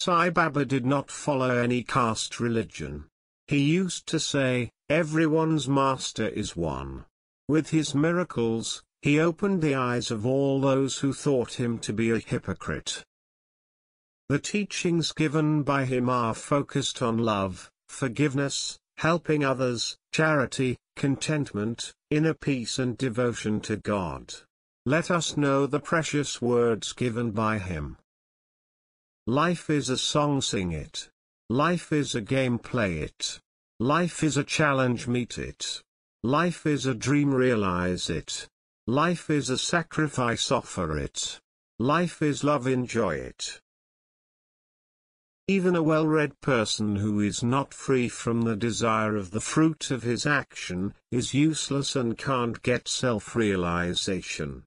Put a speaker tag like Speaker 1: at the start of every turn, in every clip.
Speaker 1: Sai Baba did not follow any caste religion. He used to say, everyone's master is one. With his miracles, he opened the eyes of all those who thought him to be a hypocrite. The teachings given by him are focused on love, forgiveness, helping others, charity, contentment, inner peace and devotion to God. Let us know the precious words given by him. Life is a song sing it. Life is a game play it. Life is a challenge meet it. Life is a dream realize it. Life is a sacrifice offer it. Life is love enjoy it. Even a well-read person who is not free from the desire of the fruit of his action, is useless and can't get self-realization.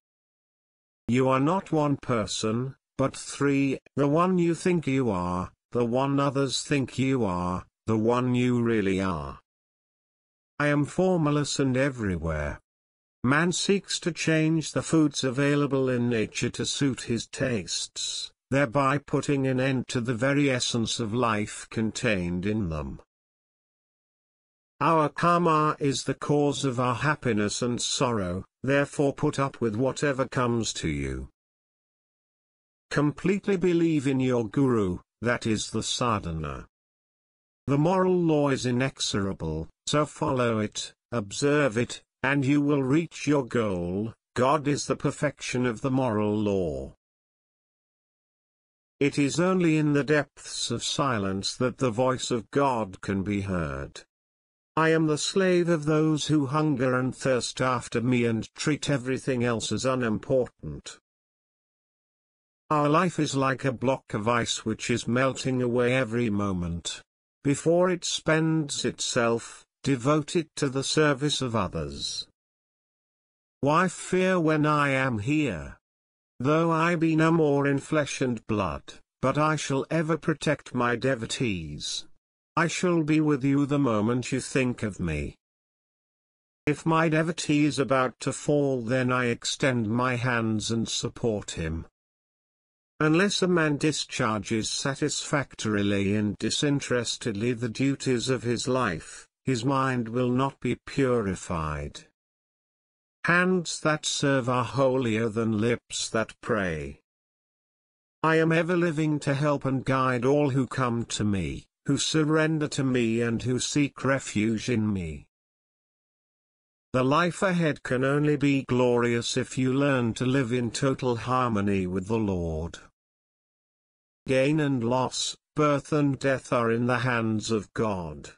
Speaker 1: You are not one person, but three, the one you think you are, the one others think you are, the one you really are. I am formless and everywhere. Man seeks to change the foods available in nature to suit his tastes thereby putting an end to the very essence of life contained in them. Our karma is the cause of our happiness and sorrow, therefore put up with whatever comes to you. Completely believe in your guru, that is the sadhana. The moral law is inexorable, so follow it, observe it, and you will reach your goal, God is the perfection of the moral law. It is only in the depths of silence that the voice of God can be heard. I am the slave of those who hunger and thirst after me and treat everything else as unimportant. Our life is like a block of ice which is melting away every moment. Before it spends itself, devote it to the service of others. Why fear when I am here? Though I be no more in flesh and blood, but I shall ever protect my devotees. I shall be with you the moment you think of me. If my devotee is about to fall then I extend my hands and support him. Unless a man discharges satisfactorily and disinterestedly the duties of his life, his mind will not be purified. Hands that serve are holier than lips that pray. I am ever living to help and guide all who come to me, who surrender to me and who seek refuge in me. The life ahead can only be glorious if you learn to live in total harmony with the Lord. Gain and loss, birth and death are in the hands of God.